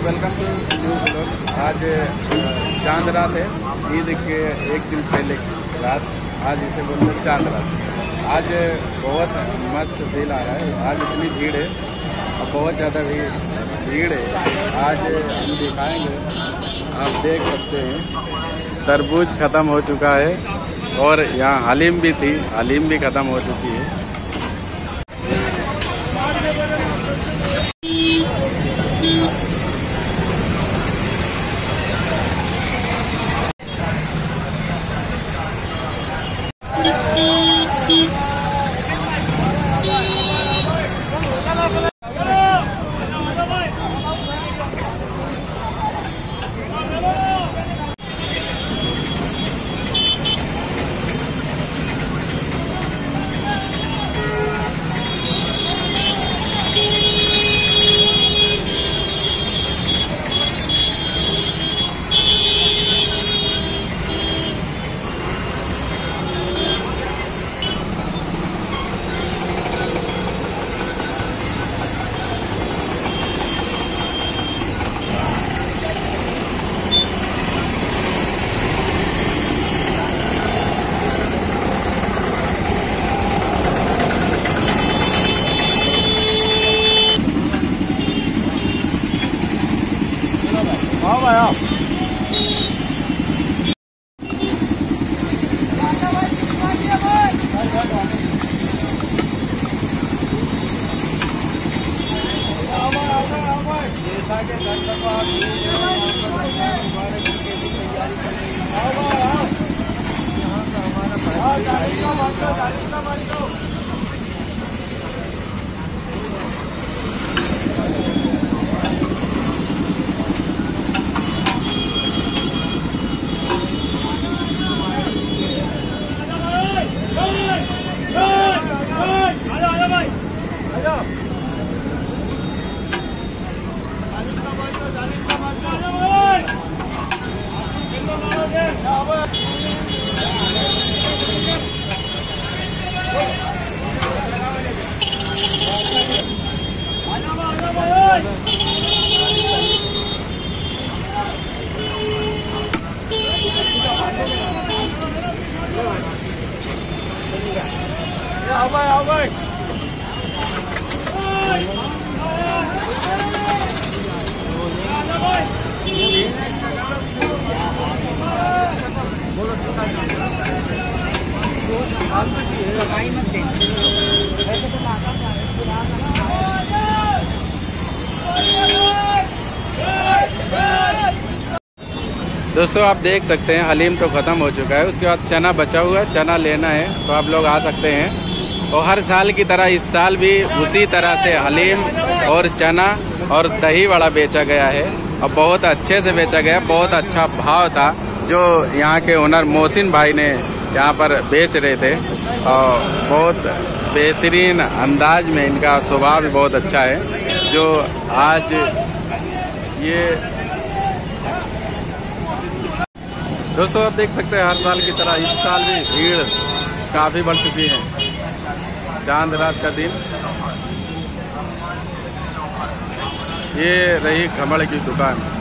आज चाँद रात है। ईद के एक दिन पहले की रात। आज इसे बोलते हैं चाँद रात। आज बहुत मस्त दिल आ रहा है। आज इतनी भीड़ है। और बहुत ज़्यादा भी भीड़ है। आज हम दिखाएँगे। आप देख सकते हैं। तरबूज ख़त्म हो चुका है। और यहाँ हलीम भी थी। हलीम भी ख़त्म हो चुकी है। Come on up. हमारा हाँ भाई आप दोस्तों, आप देख सकते हैं, हलीम तो ख़त्म हो चुका है। उसके बाद चना बचा हुआ है, चना लेना है तो आप लोग आ सकते हैं। और हर साल की तरह, इस साल भी उसी तरह से हलीम और चना और दही वड़ा बेचा गया है। और बहुत अच्छे से बेचा गया, बहुत अच्छा भाव था, जो यहाँ के ओनर मोहसिन भाई ने यहाँ पर बेच रहे थे। और बहुत बेहतरीन अंदाज में इनका स्वभाव भी बहुत अच्छा है, जो आज ये दोस्तों, आप देख सकते हैं हर साल की तरह इस साल भी भीड़ काफ़ी बढ़ चुकी है। चाँद रात का दिन। ये रही कमल की दुकान।